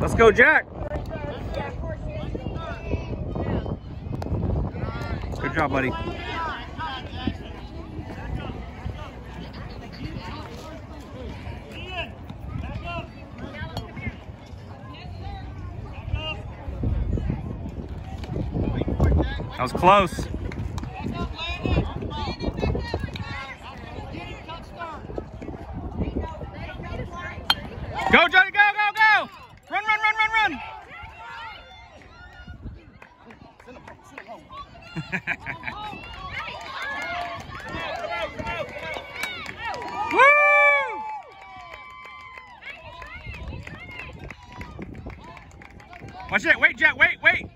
Let's go, Jack. Good job, buddy. That was close. Go, Johnny, go, Watch it, wait, Jet, Wait, wait!